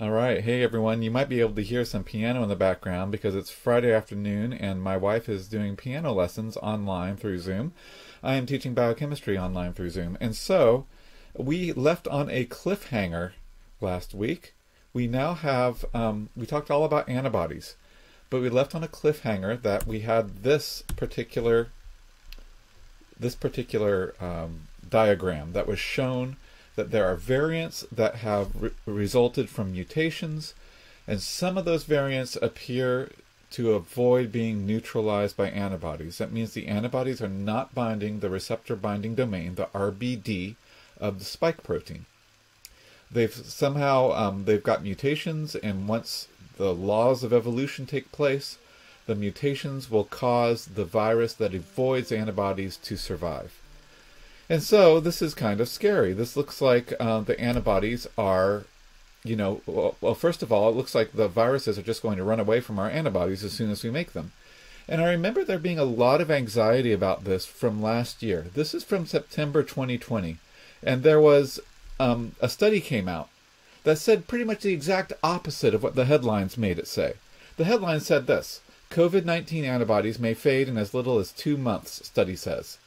All right. Hey, everyone. You might be able to hear some piano in the background because it's Friday afternoon and my wife is doing piano lessons online through Zoom. I am teaching biochemistry online through Zoom. And so we left on a cliffhanger last week. We now have, um, we talked all about antibodies, but we left on a cliffhanger that we had this particular, this particular um, diagram that was shown that there are variants that have re- resulted from mutations, and some of those variants appear to avoid being neutralized by antibodies. That means the antibodies are not binding the receptor binding domain, the RBD, of the spike protein. They've somehow um, they've got mutations, and once the laws of evolution take place, the mutations will cause the virus that avoids antibodies to survive. And so this is kind of scary. This looks like uh, the antibodies are, you know, well, well, first of all, it looks like the viruses are just going to run away from our antibodies as soon as we make them. And I remember there being a lot of anxiety about this from last year. This is from September 2020. And there was um, a study came out that said pretty much the exact opposite of what the headlines made it say. The headline said this COVID 19 antibodies may fade in as little as two months, study says.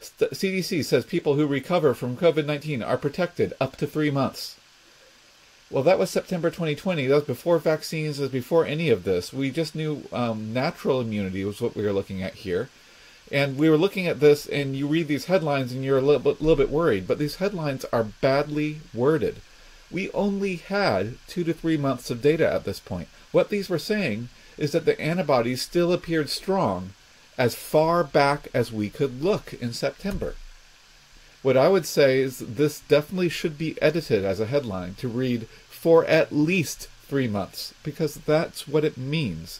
St- CDC says people who recover from COVID 19 are protected up to three months. Well, that was September 2020. That was before vaccines, that was before any of this. We just knew um, natural immunity was what we were looking at here. And we were looking at this, and you read these headlines and you're a little bit, little bit worried, but these headlines are badly worded. We only had two to three months of data at this point. What these were saying is that the antibodies still appeared strong as far back as we could look in September. What I would say is this definitely should be edited as a headline to read for at least three months, because that's what it means.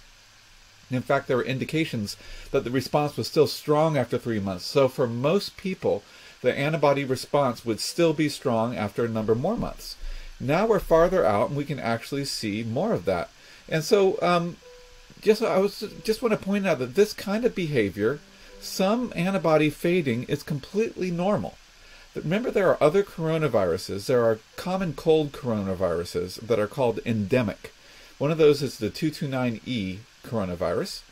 In fact, there were indications that the response was still strong after three months. So, for most people, the antibody response would still be strong after a number more months. Now we're farther out, and we can actually see more of that. And so, um, just I was just want to point out that this kind of behavior, some antibody fading, is completely normal. Remember, there are other coronaviruses. There are common cold coronaviruses that are called endemic. One of those is the 229E coronavirus.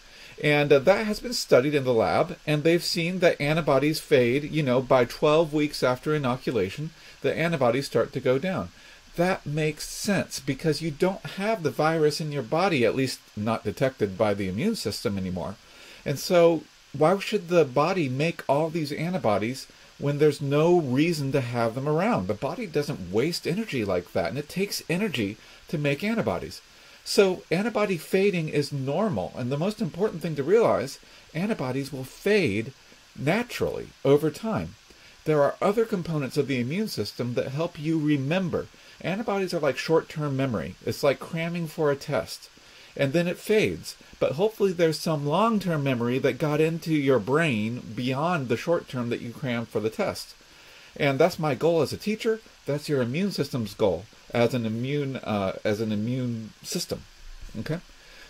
And uh, that has been studied in the lab, and they've seen that antibodies fade, you know, by 12 weeks after inoculation, the antibodies start to go down that makes sense because you don't have the virus in your body, at least not detected by the immune system anymore. And so, why should the body make all these antibodies when there's no reason to have them around? The body doesn't waste energy like that, and it takes energy to make antibodies. So, antibody fading is normal. And the most important thing to realize antibodies will fade naturally over time. There are other components of the immune system that help you remember Antibodies are like short term memory, it's like cramming for a test. And then it fades. But hopefully, there's some long term memory that got into your brain beyond the short term that you crammed for the test. And that's my goal as a teacher. That's your immune system's goal as an immune uh, as an immune system. Okay,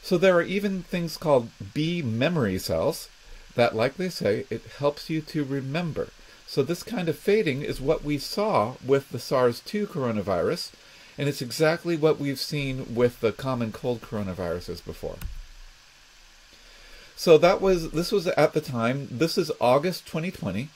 so there are even things called B memory cells that, like they say, it helps you to remember. So this kind of fading is what we saw with the SARS-2 coronavirus, and it's exactly what we've seen with the common cold coronaviruses before. So that was this was at the time. This is August 2020.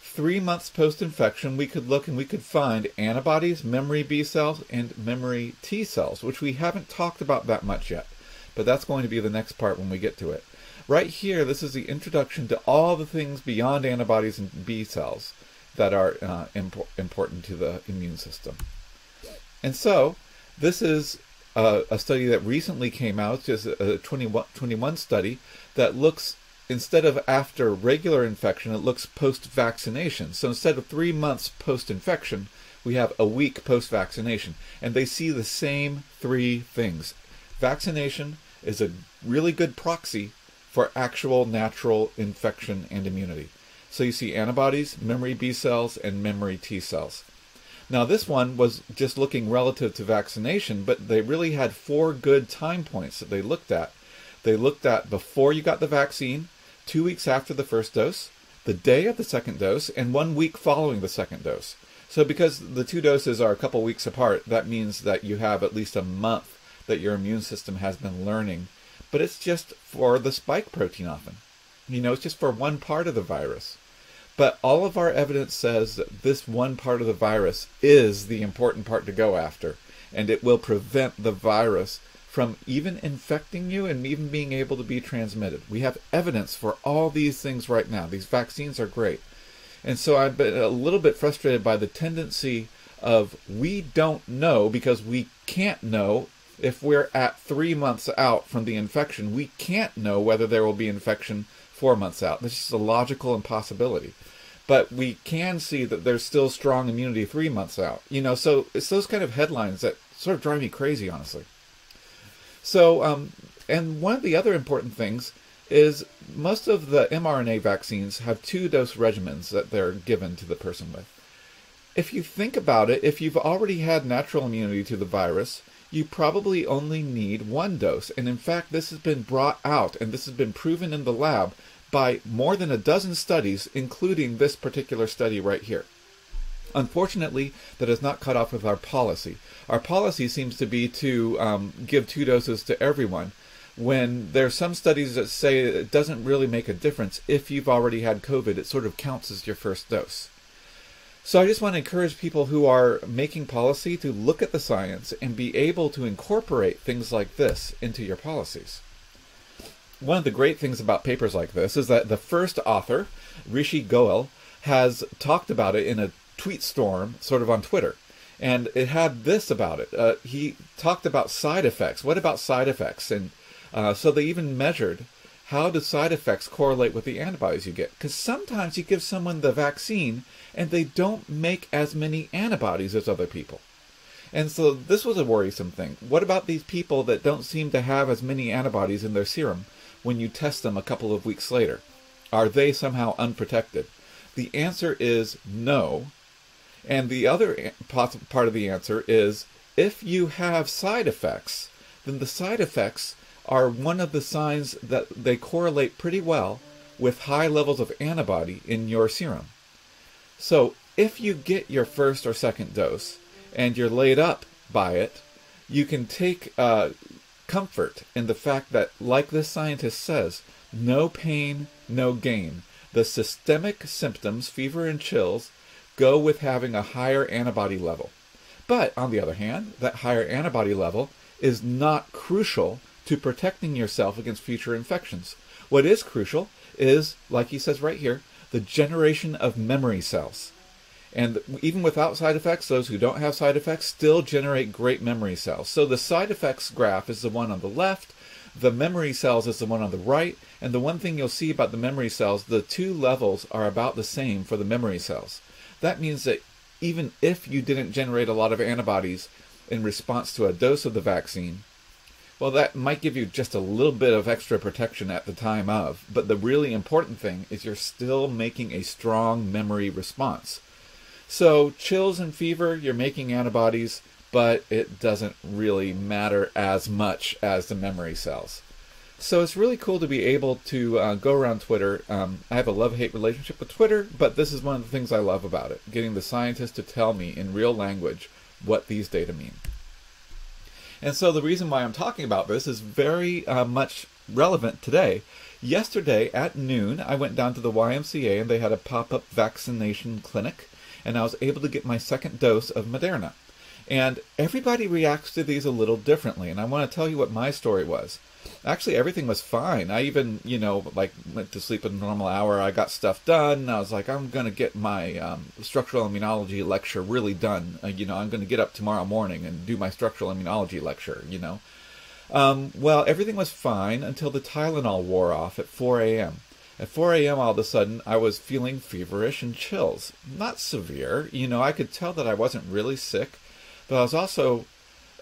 Three months post-infection, we could look and we could find antibodies, memory B cells, and memory T cells, which we haven't talked about that much yet. But that's going to be the next part when we get to it. Right here, this is the introduction to all the things beyond antibodies and B cells that are uh, imp- important to the immune system. And so, this is a, a study that recently came out, just a 21, 21 study that looks instead of after regular infection, it looks post vaccination. So instead of three months post infection, we have a week post vaccination. And they see the same three things. Vaccination is a really good proxy for actual natural infection and immunity. So you see antibodies, memory B cells, and memory T cells. Now, this one was just looking relative to vaccination, but they really had four good time points that they looked at. They looked at before you got the vaccine, two weeks after the first dose, the day of the second dose, and one week following the second dose. So because the two doses are a couple weeks apart, that means that you have at least a month that your immune system has been learning. But it's just for the spike protein often. You know, it's just for one part of the virus. But all of our evidence says that this one part of the virus is the important part to go after, and it will prevent the virus from even infecting you and even being able to be transmitted. We have evidence for all these things right now. These vaccines are great. And so I've been a little bit frustrated by the tendency of we don't know because we can't know if we're at three months out from the infection. We can't know whether there will be infection four months out. This is a logical impossibility. But we can see that there's still strong immunity three months out. You know, so it's those kind of headlines that sort of drive me crazy, honestly. So, um, and one of the other important things is most of the mRNA vaccines have two dose regimens that they're given to the person with. If you think about it, if you've already had natural immunity to the virus, you probably only need one dose. And in fact, this has been brought out and this has been proven in the lab by more than a dozen studies, including this particular study right here. Unfortunately, that is not cut off with our policy. Our policy seems to be to um, give two doses to everyone, when there are some studies that say it doesn't really make a difference if you've already had COVID. It sort of counts as your first dose. So I just want to encourage people who are making policy to look at the science and be able to incorporate things like this into your policies. One of the great things about papers like this is that the first author, Rishi Goel, has talked about it in a tweet storm, sort of on Twitter. And it had this about it. Uh, he talked about side effects. What about side effects? And uh, so they even measured how do side effects correlate with the antibodies you get? Because sometimes you give someone the vaccine and they don't make as many antibodies as other people. And so this was a worrisome thing. What about these people that don't seem to have as many antibodies in their serum when you test them a couple of weeks later? Are they somehow unprotected? The answer is no, and the other part of the answer is if you have side effects, then the side effects are one of the signs that they correlate pretty well with high levels of antibody in your serum. So if you get your first or second dose and you're laid up by it, you can take uh, comfort in the fact that, like this scientist says, no pain, no gain. The systemic symptoms, fever and chills, go with having a higher antibody level. But on the other hand, that higher antibody level is not crucial to protecting yourself against future infections. What is crucial is, like he says right here, the generation of memory cells. And even without side effects, those who don't have side effects still generate great memory cells. So the side effects graph is the one on the left, the memory cells is the one on the right, and the one thing you'll see about the memory cells, the two levels are about the same for the memory cells. That means that even if you didn't generate a lot of antibodies in response to a dose of the vaccine, well, that might give you just a little bit of extra protection at the time of. But the really important thing is you're still making a strong memory response. So, chills and fever, you're making antibodies, but it doesn't really matter as much as the memory cells. So it's really cool to be able to uh, go around Twitter. Um, I have a love hate relationship with Twitter, but this is one of the things I love about it getting the scientists to tell me in real language what these data mean. And so the reason why I'm talking about this is very uh, much relevant today. Yesterday at noon, I went down to the YMCA and they had a pop up vaccination clinic, and I was able to get my second dose of Moderna. And everybody reacts to these a little differently, and I want to tell you what my story was actually everything was fine. I even, you know, like went to sleep at a normal hour. I got stuff done. I was like, I'm going to get my um, structural immunology lecture really done. Uh, you know, I'm going to get up tomorrow morning and do my structural immunology lecture, you know. Um, well, everything was fine until the Tylenol wore off at 4 a.m. At 4 a.m., all of a sudden, I was feeling feverish and chills. Not severe. You know, I could tell that I wasn't really sick, but I was also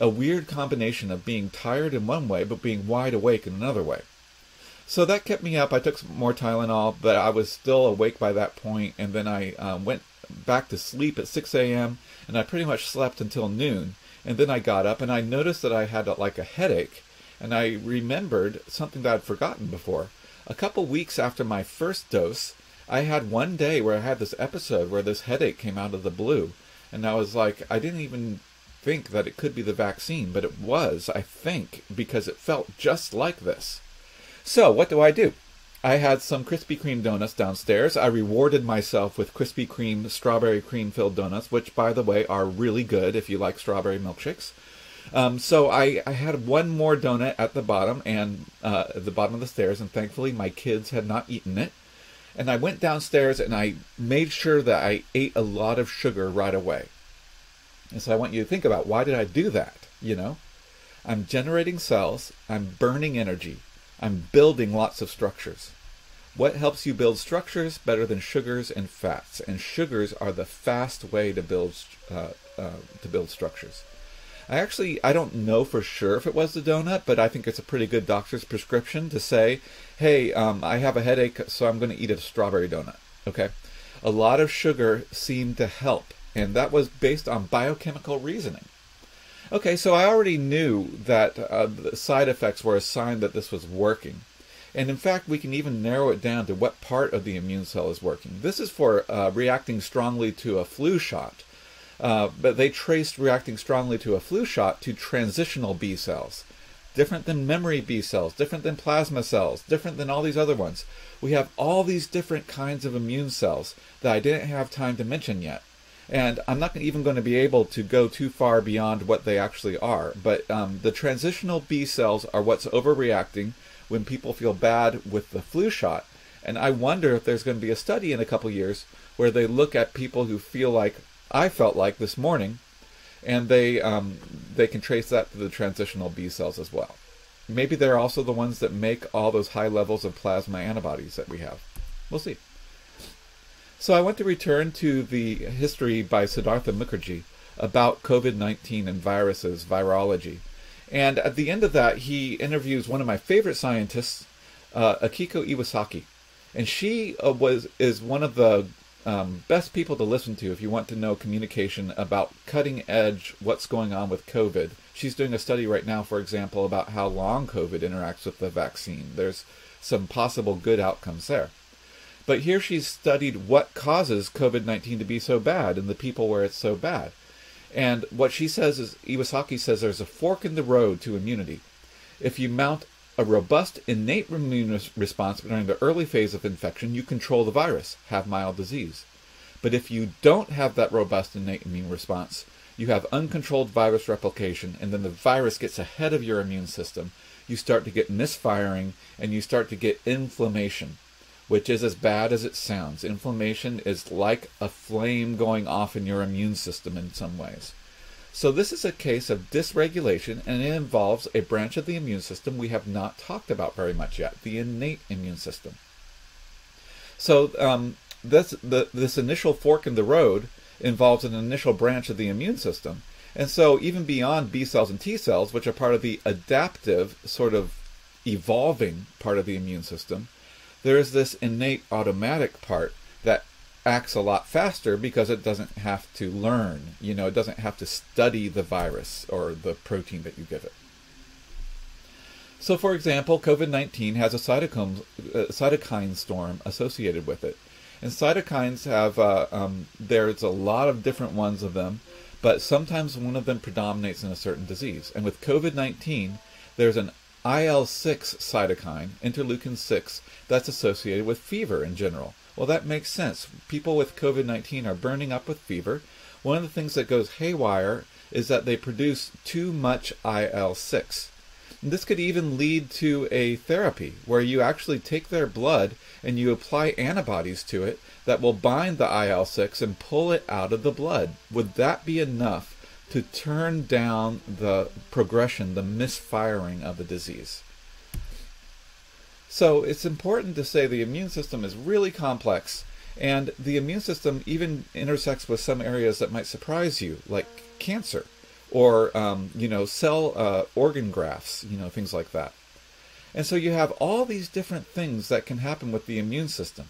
a weird combination of being tired in one way but being wide awake in another way. So that kept me up. I took some more Tylenol, but I was still awake by that point, and then I um, went back to sleep at 6 a.m. and I pretty much slept until noon. And then I got up and I noticed that I had like a headache, and I remembered something that I'd forgotten before. A couple weeks after my first dose, I had one day where I had this episode where this headache came out of the blue. And I was like, I didn't even think that it could be the vaccine, but it was, I think, because it felt just like this. So, what do I do? I had some Krispy Kreme donuts downstairs. I rewarded myself with Krispy Kreme strawberry cream filled donuts, which, by the way, are really good if you like strawberry milkshakes. Um, so I, I had one more donut at the bottom and uh, the bottom of the stairs, and thankfully my kids had not eaten it. And I went downstairs and I made sure that I ate a lot of sugar right away. And so I want you to think about why did I do that? You know, I'm generating cells, I'm burning energy, I'm building lots of structures. What helps you build structures better than sugars and fats? And sugars are the fast way to build uh, uh, to build structures. I actually I don't know for sure if it was the donut, but I think it's a pretty good doctor's prescription to say, "Hey, um, I have a headache, so I'm going to eat a strawberry donut." Okay, a lot of sugar seemed to help, and that was based on biochemical reasoning. Okay, so I already knew that uh, the side effects were a sign that this was working. And in fact, we can even narrow it down to what part of the immune cell is working. This is for uh, reacting strongly to a flu shot. Uh, but they traced reacting strongly to a flu shot to transitional B cells. Different than memory B cells, different than plasma cells, different than all these other ones. We have all these different kinds of immune cells that I didn't have time to mention yet. And I'm not even going to be able to go too far beyond what they actually are. But um, the transitional B cells are what's overreacting when people feel bad with the flu shot. And I wonder if there's going to be a study in a couple years where they look at people who feel like I felt like this morning, and they um, they can trace that to the transitional B cells as well. Maybe they're also the ones that make all those high levels of plasma antibodies that we have. We'll see. So I want to return to the history by Siddhartha Mukherjee about COVID-19 and viruses, virology. And at the end of that, he interviews one of my favorite scientists, uh, Akiko Iwasaki, and she uh, was is one of the um, best people to listen to if you want to know communication about cutting edge what's going on with COVID. She's doing a study right now, for example, about how long COVID interacts with the vaccine. There's some possible good outcomes there. But here she's studied what causes COVID 19 to be so bad and the people where it's so bad. And what she says is Iwasaki says there's a fork in the road to immunity. If you mount a robust innate immune response during the early phase of infection, you control the virus, have mild disease. But if you don't have that robust innate immune response, you have uncontrolled virus replication, and then the virus gets ahead of your immune system. You start to get misfiring and you start to get inflammation, which is as bad as it sounds. Inflammation is like a flame going off in your immune system in some ways. So this is a case of dysregulation, and it involves a branch of the immune system we have not talked about very much yet, the innate immune system. So um, this the, this initial fork in the road involves an initial branch of the immune system, and so even beyond B cells and T cells, which are part of the adaptive sort of evolving part of the immune system, there is this innate automatic part that acts a lot faster because it doesn't have to learn. You know, it doesn't have to study the virus or the protein that you give it. So, for example, COVID 19 has a cytokine, uh, cytokine storm associated with it. And cytokines have, uh, um, there's a lot of different ones of them, but sometimes one of them predominates in a certain disease. And with COVID 19, there's an IL 6 cytokine, interleukin 6, that's associated with fever in general. Well, that makes sense. People with COVID 19 are burning up with fever. One of the things that goes haywire is that they produce too much IL 6. This could even lead to a therapy where you actually take their blood and you apply antibodies to it that will bind the IL 6 and pull it out of the blood. Would that be enough to turn down the progression, the misfiring of the disease? So it's important to say the immune system is really complex, and the immune system even intersects with some areas that might surprise you, like cancer, or um, you know cell uh, organ grafts, you know things like that. And so you have all these different things that can happen with the immune system.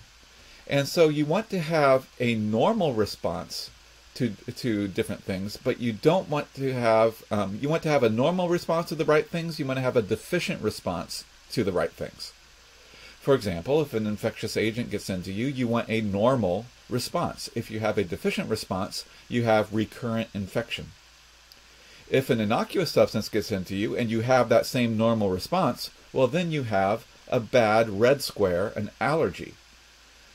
And so you want to have a normal response to to different things, but you don't want to have um, you want to have a normal response to the right things. You want to have a deficient response to the right things. For example, if an infectious agent gets into you, you want a normal response. If you have a deficient response, you have recurrent infection. If an innocuous substance gets into you and you have that same normal response, well, then you have a bad red square, an allergy.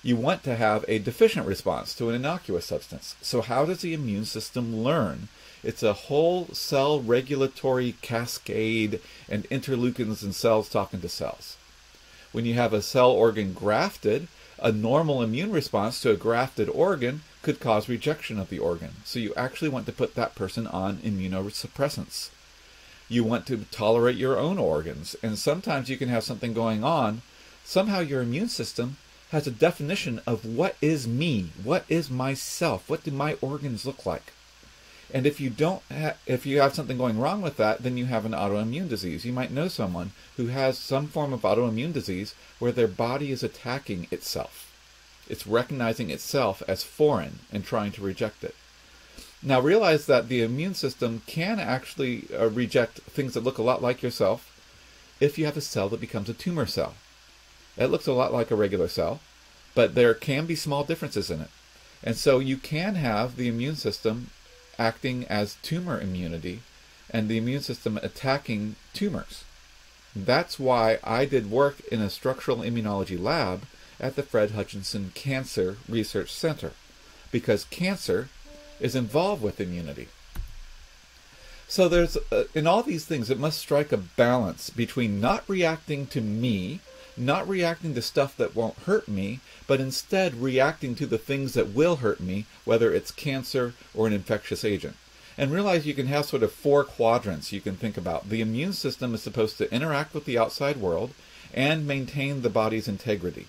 You want to have a deficient response to an innocuous substance. So, how does the immune system learn? It's a whole cell regulatory cascade and interleukins and cells talking to cells. When you have a cell organ grafted, a normal immune response to a grafted organ could cause rejection of the organ. So you actually want to put that person on immunosuppressants. You want to tolerate your own organs, and sometimes you can have something going on. Somehow your immune system has a definition of what is me, what is myself, what do my organs look like. And if you don't, ha- if you have something going wrong with that, then you have an autoimmune disease. You might know someone who has some form of autoimmune disease where their body is attacking itself. It's recognizing itself as foreign and trying to reject it. Now realize that the immune system can actually uh, reject things that look a lot like yourself if you have a cell that becomes a tumor cell. It looks a lot like a regular cell, but there can be small differences in it. And so you can have the immune system acting as tumor immunity and the immune system attacking tumors. That's why I did work in a structural immunology lab at the Fred Hutchinson Cancer Research Center, because cancer is involved with immunity. So there's uh, in all these things it must strike a balance between not reacting to me, not reacting to stuff that won't hurt me, but instead reacting to the things that will hurt me, whether it's cancer or an infectious agent. And realize you can have sort of four quadrants you can think about. The immune system is supposed to interact with the outside world and maintain the body's integrity.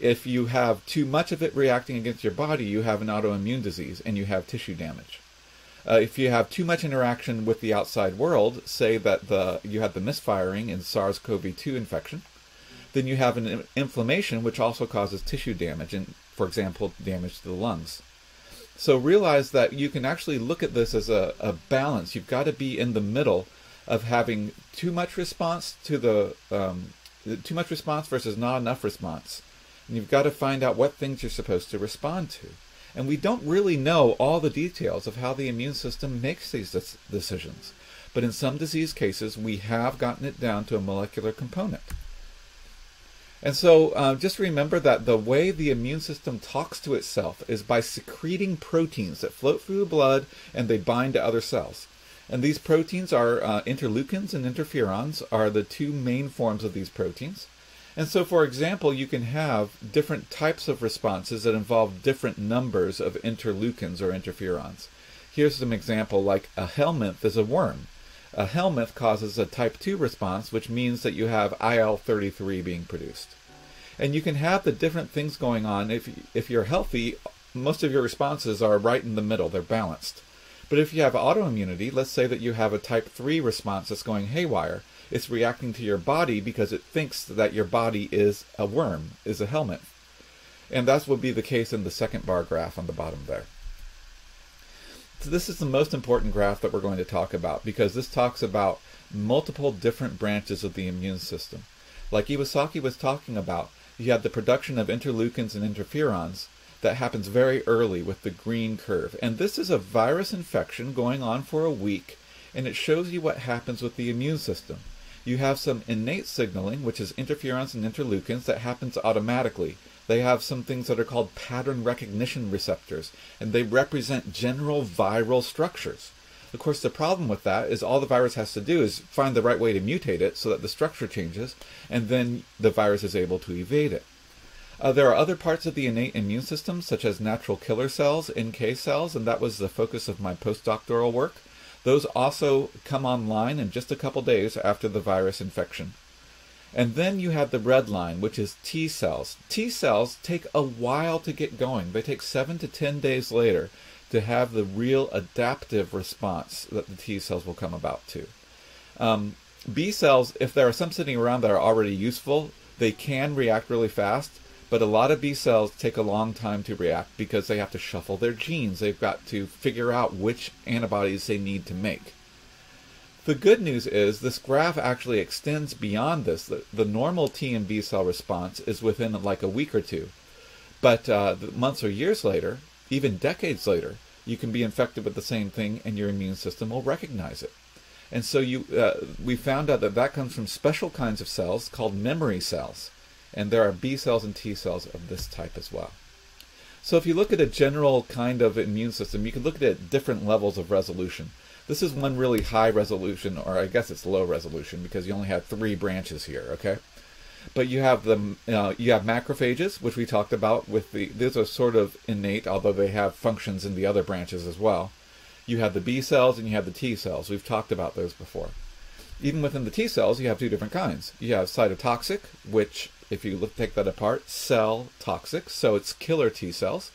If you have too much of it reacting against your body, you have an autoimmune disease and you have tissue damage. Uh, if you have too much interaction with the outside world, say that the you had the misfiring in SARS-CoV-2 infection, then you have an inflammation which also causes tissue damage and, for example, damage to the lungs. So realize that you can actually look at this as a, a balance. You've got to be in the middle of having too much response to the um, too much response versus not enough response. And you've got to find out what things you're supposed to respond to. And we don't really know all the details of how the immune system makes these decisions. But in some disease cases, we have gotten it down to a molecular component. And so uh, just remember that the way the immune system talks to itself is by secreting proteins that float through the blood and they bind to other cells. And these proteins are uh, interleukins and interferons are the two main forms of these proteins. And so, for example, you can have different types of responses that involve different numbers of interleukins or interferons. Here's some example like a helminth is a worm. A helminth causes a type 2 response, which means that you have IL 33 being produced. And you can have the different things going on. If, if you're healthy, most of your responses are right in the middle, they're balanced. But if you have autoimmunity, let's say that you have a type 3 response that's going haywire, it's reacting to your body because it thinks that your body is a worm, is a helminth. And that would be the case in the second bar graph on the bottom there. So this is the most important graph that we're going to talk about because this talks about multiple different branches of the immune system. Like Iwasaki was talking about, you have the production of interleukins and interferons that happens very early with the green curve. And this is a virus infection going on for a week, and it shows you what happens with the immune system you have some innate signaling, which is interferons and interleukins, that happens automatically. They have some things that are called pattern recognition receptors, and they represent general viral structures. Of course, the problem with that is all the virus has to do is find the right way to mutate it so that the structure changes, and then the virus is able to evade it. Uh, there are other parts of the innate immune system, such as natural killer cells, NK cells, and that was the focus of my postdoctoral work. Those also come online in just a couple days after the virus infection. And then you have the red line, which is T cells. T cells take a while to get going. They take seven to ten days later to have the real adaptive response that the T cells will come about to. Um, B cells, if there are some sitting around that are already useful, they can react really fast. But a lot of B cells take a long time to react because they have to shuffle their genes. They've got to figure out which antibodies they need to make. The good news is this graph actually extends beyond this. The, the normal T and B cell response is within like a week or two. But uh, months or years later, even decades later, you can be infected with the same thing and your immune system will recognize it. And so you, uh, we found out that that comes from special kinds of cells called memory cells. And there are B cells and T cells of this type as well. So if you look at a general kind of immune system, you can look at it at different levels of resolution. This is one really high resolution, or I guess it's low resolution because you only have three branches here, okay? But you have the uh, you have macrophages, which we talked about with the these are sort of innate, although they have functions in the other branches as well. You have the B cells and you have the T cells. We've talked about those before. Even within the T cells, you have two different kinds. You have cytotoxic, which, if you look, take that apart, cell toxic, so it's killer T cells.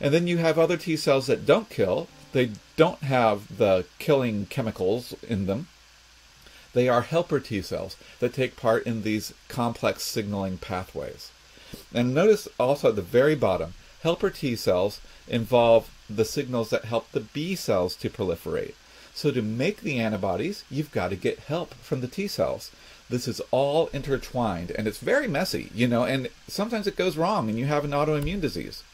And then you have other T cells that don't kill, they don't have the killing chemicals in them. They are helper T cells that take part in these complex signaling pathways. And notice also at the very bottom, helper T cells involve the signals that help the B cells to proliferate. So to make the antibodies, you've got to get help from the T cells. This is all intertwined and it's very messy, you know, and sometimes it goes wrong and you have an autoimmune disease.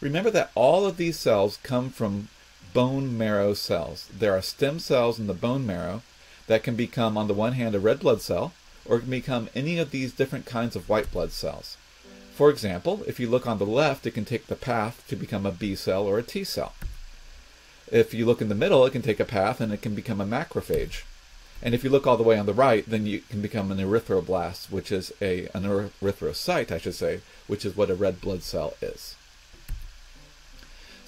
Remember that all of these cells come from bone marrow cells. There are stem cells in the bone marrow that can become, on the one hand, a red blood cell, or can become any of these different kinds of white blood cells. For example, if you look on the left, it can take the path to become a B cell or a T cell. If you look in the middle, it can take a path and it can become a macrophage. And if you look all the way on the right, then you can become an erythroblast, which is a an erythrocyte, I should say, which is what a red blood cell is.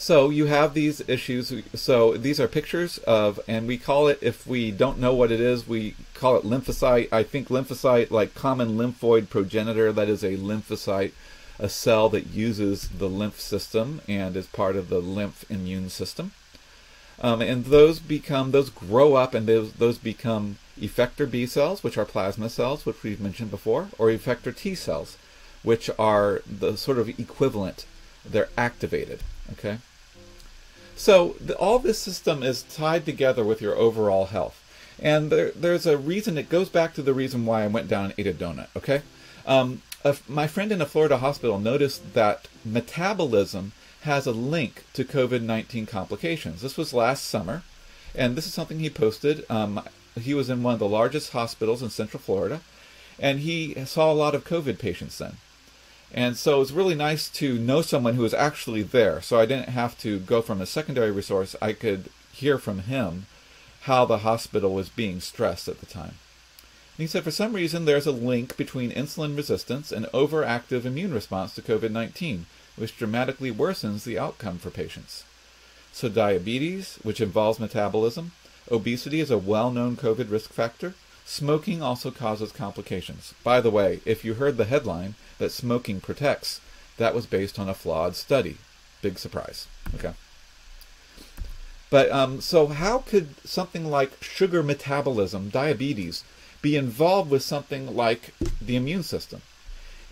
So you have these issues. So these are pictures of, and we call it, if we don't know what it is, we call it lymphocyte. I think lymphocyte, like common lymphoid progenitor, that is a lymphocyte, a cell that uses the lymph system and is part of the lymph immune system. Um, and those become, those grow up and those, those become effector B cells, which are plasma cells, which we've mentioned before, or effector T cells, which are the sort of equivalent. They're activated. Okay. So the, all this system is tied together with your overall health. And there, there's a reason, it goes back to the reason why I went down and ate a donut, okay? Um, a, my friend in a Florida hospital noticed that metabolism has a link to COVID 19 complications. This was last summer, and this is something he posted. Um, he was in one of the largest hospitals in Central Florida, and he saw a lot of COVID patients then. And so it was really nice to know someone who was actually there. So I didn't have to go from a secondary resource. I could hear from him how the hospital was being stressed at the time. And he said for some reason there's a link between insulin resistance and overactive immune response to COVID 19, which dramatically worsens the outcome for patients. So, diabetes, which involves metabolism, obesity is a well known COVID risk factor, Smoking also causes complications. By the way, if you heard the headline that smoking protects, that was based on a flawed study. Big surprise. Okay. But um, so, how could something like sugar metabolism, diabetes, be involved with something like the immune system?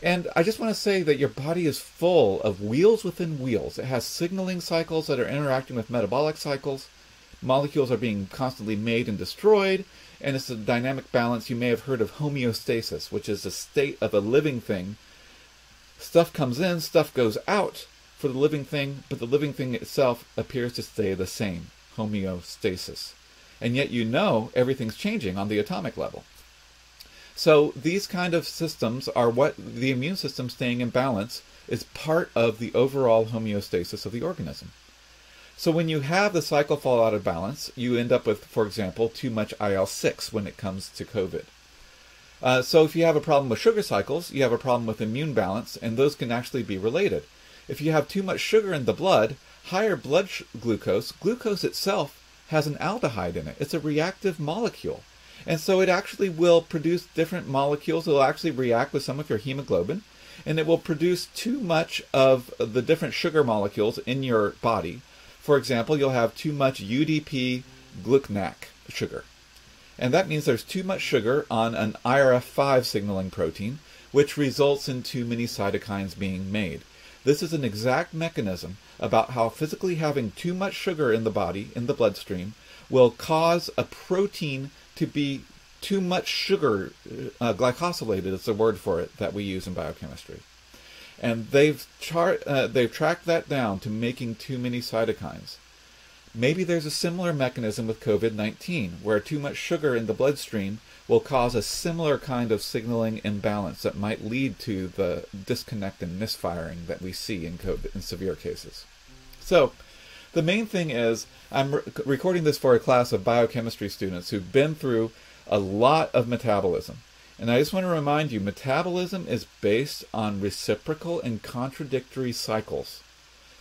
And I just want to say that your body is full of wheels within wheels. It has signaling cycles that are interacting with metabolic cycles. Molecules are being constantly made and destroyed and it's a dynamic balance. You may have heard of homeostasis, which is a state of a living thing. Stuff comes in, stuff goes out for the living thing, but the living thing itself appears to stay the same. Homeostasis. And yet you know everything's changing on the atomic level. So these kind of systems are what the immune system staying in balance is part of the overall homeostasis of the organism. So when you have the cycle fall out of balance, you end up with, for example, too much IL-6 when it comes to COVID. Uh, so if you have a problem with sugar cycles, you have a problem with immune balance, and those can actually be related. If you have too much sugar in the blood, higher blood glucose, glucose itself has an aldehyde in it. It's a reactive molecule. And so it actually will produce different molecules. It will actually react with some of your hemoglobin, and it will produce too much of the different sugar molecules in your body for example, you'll have too much UDP GlcNAc sugar. And that means there's too much sugar on an IRF5 signaling protein, which results in too many cytokines being made. This is an exact mechanism about how physically having too much sugar in the body, in the bloodstream, will cause a protein to be too much sugar, uh, glycosylated is the word for it that we use in biochemistry. And they've, uh, they've tracked that down to making too many cytokines. Maybe there's a similar mechanism with COVID 19, where too much sugar in the bloodstream will cause a similar kind of signaling imbalance that might lead to the disconnect and misfiring that we see in COVID in severe cases. So, the main thing is I'm re- recording this for a class of biochemistry students who've been through a lot of metabolism. And I just want to remind you metabolism is based on reciprocal and contradictory cycles.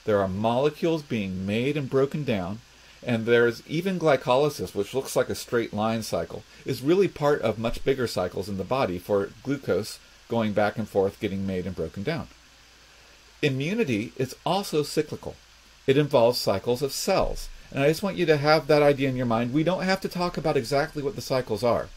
There are molecules being made and broken down, and there's even glycolysis, which looks like a straight line cycle, is really part of much bigger cycles in the body for glucose going back and forth, getting made and broken down. Immunity is also cyclical. It involves cycles of cells. And I just want you to have that idea in your mind. We don't have to talk about exactly what the cycles are.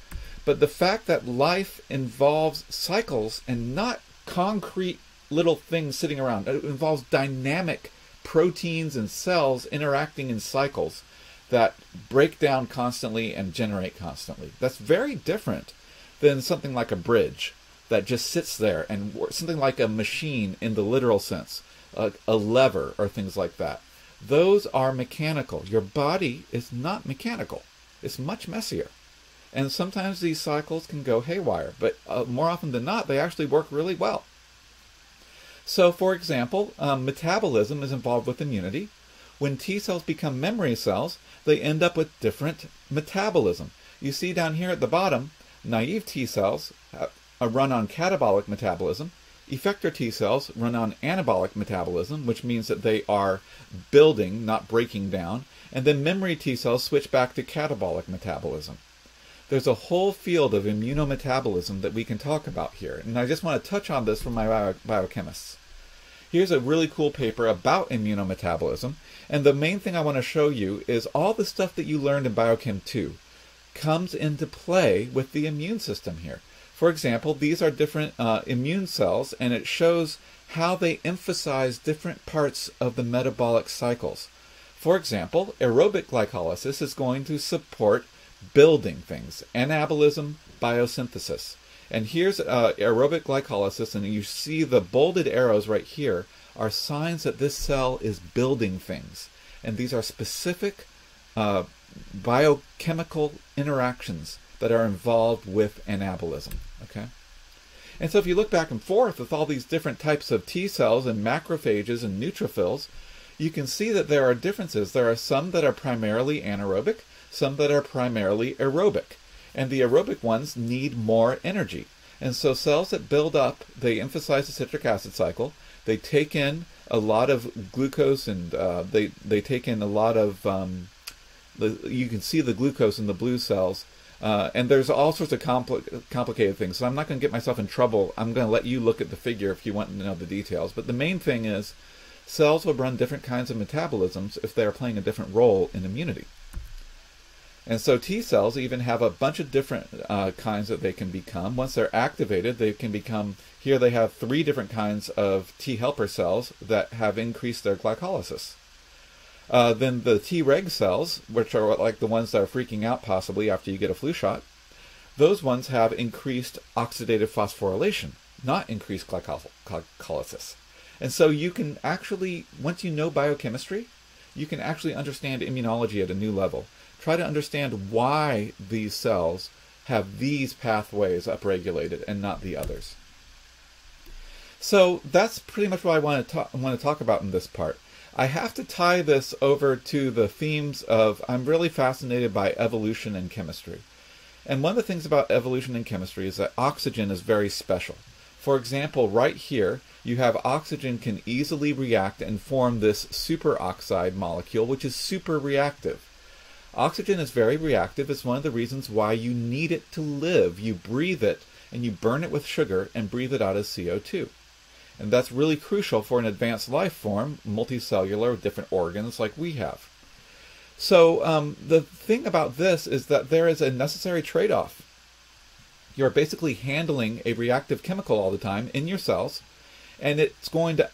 But the fact that life involves cycles and not concrete little things sitting around, it involves dynamic proteins and cells interacting in cycles that break down constantly and generate constantly. That's very different than something like a bridge that just sits there and something like a machine in the literal sense, a, a lever or things like that. Those are mechanical. Your body is not mechanical. It's much messier. And sometimes these cycles can go haywire, but uh, more often than not, they actually work really well. So, for example, um, metabolism is involved with immunity. When T cells become memory cells, they end up with different metabolism. You see down here at the bottom, naive T cells run on catabolic metabolism. Effector T cells run on anabolic metabolism, which means that they are building, not breaking down. And then memory T cells switch back to catabolic metabolism there's a whole field of immunometabolism that we can talk about here. And I just want to touch on this from my bio- biochemists. Here's a really cool paper about immunometabolism. And the main thing I want to show you is all the stuff that you learned in Biochem 2 comes into play with the immune system here. For example, these are different uh, immune cells, and it shows how they emphasize different parts of the metabolic cycles. For example, aerobic glycolysis is going to support building things, anabolism, biosynthesis. And here's uh, aerobic glycolysis, and you see the bolded arrows right here are signs that this cell is building things. And these are specific uh, biochemical interactions that are involved with anabolism. Okay? And so if you look back and forth with all these different types of T cells and macrophages and neutrophils, you can see that there are differences. There are some that are primarily anaerobic, some that are primarily aerobic. And the aerobic ones need more energy. And so cells that build up, they emphasize the citric acid cycle. They take in a lot of glucose and uh, they, they take in a lot of, um, the, you can see the glucose in the blue cells. Uh, and there's all sorts of compl- complicated things. So I'm not going to get myself in trouble. I'm going to let you look at the figure if you want to know the details. But the main thing is cells will run different kinds of metabolisms if they are playing a different role in immunity. And so T cells even have a bunch of different uh, kinds that they can become. Once they're activated, they can become, here they have three different kinds of T helper cells that have increased their glycolysis. Uh, then the Treg cells, which are like the ones that are freaking out possibly after you get a flu shot, those ones have increased oxidative phosphorylation, not increased glycolysis. And so you can actually, once you know biochemistry, you can actually understand immunology at a new level try to understand why these cells have these pathways upregulated and not the others. So that's pretty much what I want to, talk, want to talk about in this part. I have to tie this over to the themes of I'm really fascinated by evolution and chemistry. And one of the things about evolution and chemistry is that oxygen is very special. For example, right here, you have oxygen can easily react and form this superoxide molecule, which is super reactive. Oxygen is very reactive. It's one of the reasons why you need it to live. You breathe it and you burn it with sugar and breathe it out as CO2. And that's really crucial for an advanced life form, multicellular, with different organs like we have. So um, the thing about this is that there is a necessary trade off. You're basically handling a reactive chemical all the time in your cells, and it's going to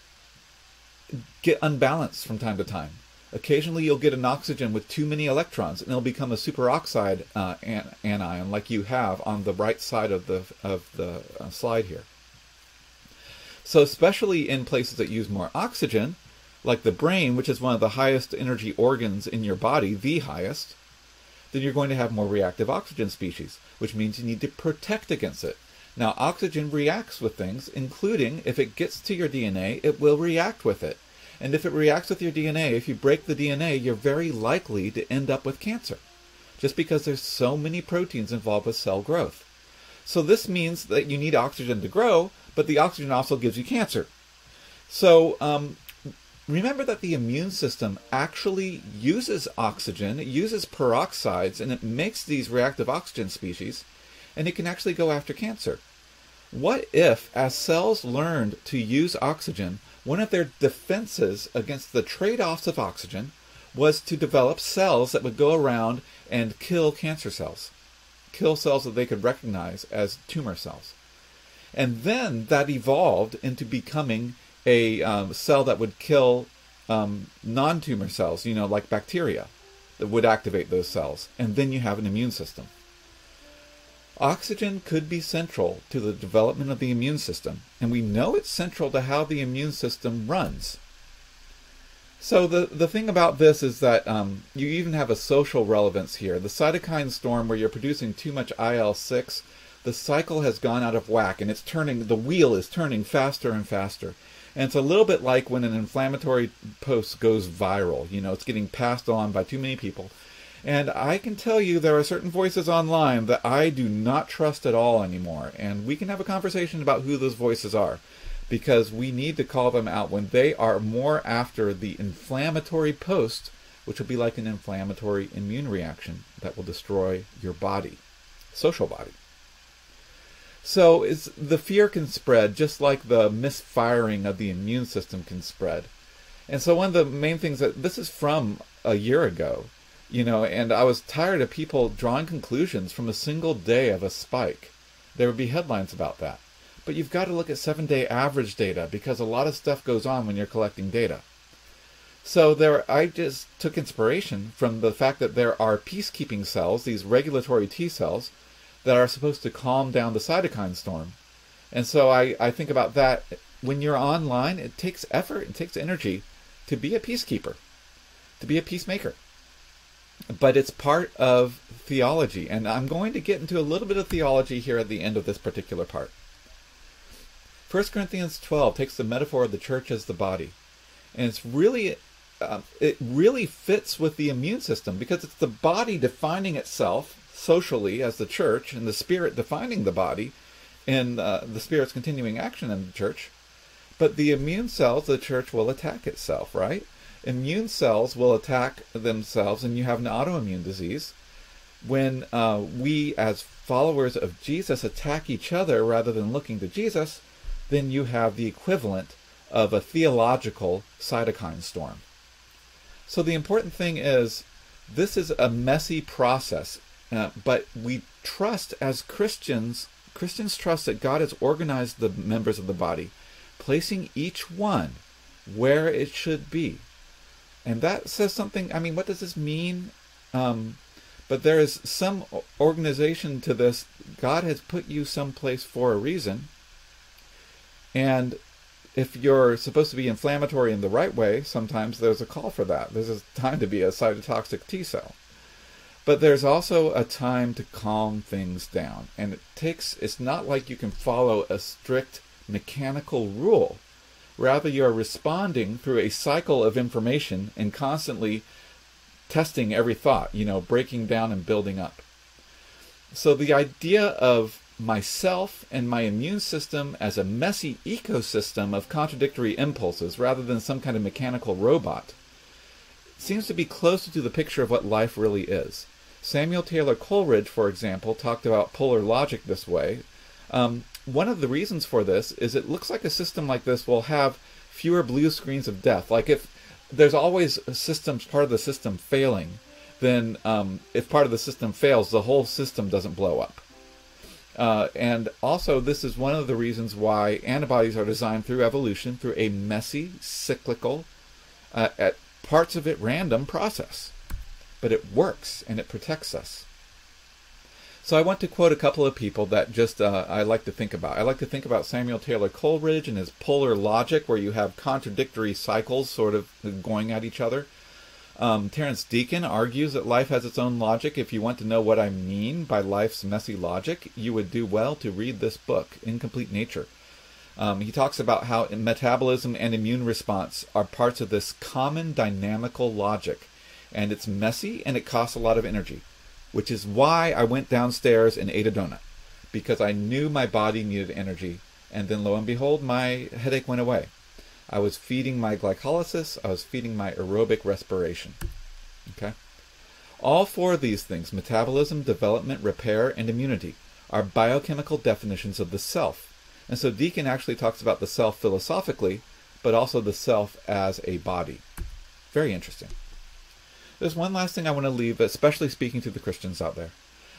get unbalanced from time to time. Occasionally, you'll get an oxygen with too many electrons, and it'll become a superoxide uh, an- anion, like you have on the right side of the of the uh, slide here. So, especially in places that use more oxygen, like the brain, which is one of the highest energy organs in your body, the highest, then you're going to have more reactive oxygen species, which means you need to protect against it. Now, oxygen reacts with things, including if it gets to your DNA, it will react with it. And if it reacts with your DNA, if you break the DNA, you're very likely to end up with cancer, just because there's so many proteins involved with cell growth. So this means that you need oxygen to grow, but the oxygen also gives you cancer. So um, remember that the immune system actually uses oxygen, it uses peroxides, and it makes these reactive oxygen species, and it can actually go after cancer. What if, as cells learned to use oxygen, one of their defenses against the trade offs of oxygen was to develop cells that would go around and kill cancer cells, kill cells that they could recognize as tumor cells? And then that evolved into becoming a um, cell that would kill um, non tumor cells, you know, like bacteria, that would activate those cells. And then you have an immune system. Oxygen could be central to the development of the immune system, and we know it's central to how the immune system runs. So the the thing about this is that um, you even have a social relevance here. The cytokine storm, where you're producing too much IL six, the cycle has gone out of whack, and it's turning. The wheel is turning faster and faster, and it's a little bit like when an inflammatory post goes viral. You know, it's getting passed on by too many people, and I can tell you there are certain voices online that I do not trust at all anymore. And we can have a conversation about who those voices are because we need to call them out when they are more after the inflammatory post, which will be like an inflammatory immune reaction that will destroy your body, social body. So the fear can spread just like the misfiring of the immune system can spread. And so one of the main things that this is from a year ago you know, and I was tired of people drawing conclusions from a single day of a spike. There would be headlines about that. But you've got to look at seven day average data because a lot of stuff goes on when you're collecting data. So there, I just took inspiration from the fact that there are peacekeeping cells, these regulatory T cells, that are supposed to calm down the cytokine storm. And so I, I think about that. When you're online, it takes effort, it takes energy to be a peacekeeper, to be a peacemaker but it's part of theology. And I'm going to get into a little bit of theology here at the end of this particular part. 1 Corinthians 12 takes the metaphor of the church as the body. And it's really uh, it really fits with the immune system because it's the body defining itself socially as the church and the spirit defining the body and uh, the spirit's continuing action in the church. But the immune cells of the church will attack itself, right? Immune cells will attack themselves and you have an autoimmune disease. When uh, we, as followers of Jesus, attack each other rather than looking to Jesus, then you have the equivalent of a theological cytokine storm. So the important thing is this is a messy process, uh, but we trust as Christians, Christians trust that God has organized the members of the body, placing each one where it should be. And that says something. I mean, what does this mean? Um, but there is some organization to this. God has put you someplace for a reason. And if you're supposed to be inflammatory in the right way, sometimes there's a call for that. There's a time to be a cytotoxic T cell. But there's also a time to calm things down. And it takes, it's not like you can follow a strict mechanical rule. Rather, you are responding through a cycle of information and constantly testing every thought, you know, breaking down and building up. So the idea of myself and my immune system as a messy ecosystem of contradictory impulses rather than some kind of mechanical robot seems to be closer to the picture of what life really is. Samuel Taylor Coleridge, for example, talked about polar logic this way. Um, one of the reasons for this is it looks like a system like this will have fewer blue screens of death. Like if there's always systems part of the system failing, then um, if part of the system fails, the whole system doesn't blow up. Uh, and also, this is one of the reasons why antibodies are designed through evolution through a messy, cyclical, uh, at parts of it random process, but it works and it protects us. So I want to quote a couple of people that just uh, I like to think about. I like to think about Samuel Taylor Coleridge and his polar logic, where you have contradictory cycles sort of going at each other. Um, Terence Deacon argues that life has its own logic. If you want to know what I mean by life's messy logic, you would do well to read this book, Incomplete Nature. Um, he talks about how metabolism and immune response are parts of this common dynamical logic, and it's messy and it costs a lot of energy which is why I went downstairs and ate a donut because I knew my body needed energy. And then lo and behold, my headache went away. I was feeding my glycolysis, I was feeding my aerobic respiration. Okay? All four of these things metabolism, development, repair, and immunity are biochemical definitions of the self. And so Deacon actually talks about the self philosophically, but also the self as a body. Very interesting. There's one last thing I want to leave, especially speaking to the Christians out there.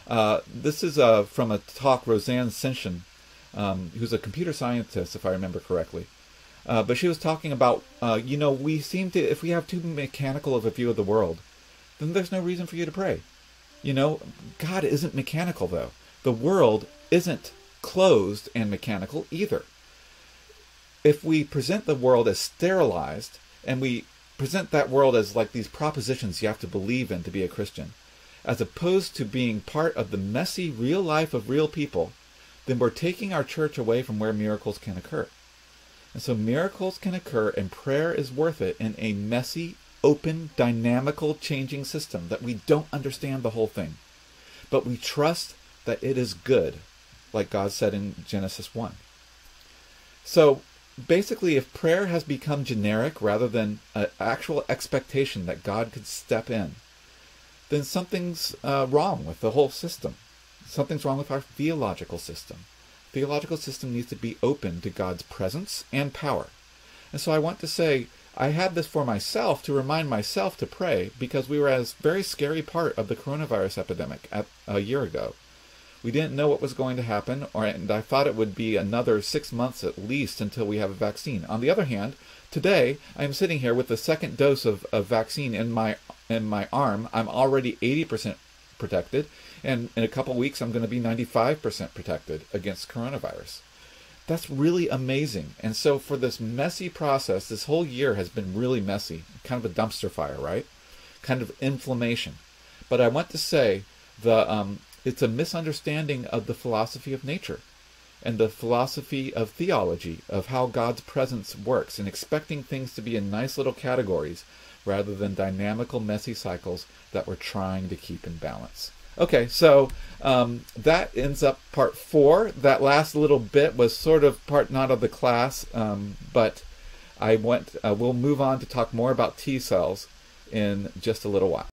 Uh, this is uh, from a talk Roseanne Sisson, um, who's a computer scientist, if I remember correctly. Uh, but she was talking about, uh, you know, we seem to, if we have too mechanical of a view of the world, then there's no reason for you to pray. You know, God isn't mechanical, though. The world isn't closed and mechanical either. If we present the world as sterilized and we present that world as like these propositions you have to believe in to be a Christian, as opposed to being part of the messy real life of real people, then we're taking our church away from where miracles can occur. And so miracles can occur and prayer is worth it in a messy, open, dynamical, changing system that we don't understand the whole thing. But we trust that it is good, like God said in Genesis 1. So basically, if prayer has become generic rather than an actual expectation that God could step in, then something's uh, wrong with the whole system. Something's wrong with our theological system. Theological system needs to be open to God's presence and power. And so I want to say, I had this for myself to remind myself to pray because we were at a very scary part of the coronavirus epidemic at, a year ago. We didn't know what was going to happen, or, and I thought it would be another six months at least until we have a vaccine. On the other hand, today I am sitting here with the second dose of, of vaccine in my in my arm. I'm already 80% protected, and in a couple weeks I'm going to be 95% protected against coronavirus. That's really amazing. And so for this messy process, this whole year has been really messy, kind of a dumpster fire, right? Kind of inflammation. But I want to say the um, it's a misunderstanding of the philosophy of nature and the philosophy of theology, of how God's presence works, and expecting things to be in nice little categories rather than dynamical, messy cycles that we're trying to keep in balance. Okay, so um, that ends up part four. That last little bit was sort of part not of the class, um, but I went. Uh, we'll move on to talk more about T cells in just a little while.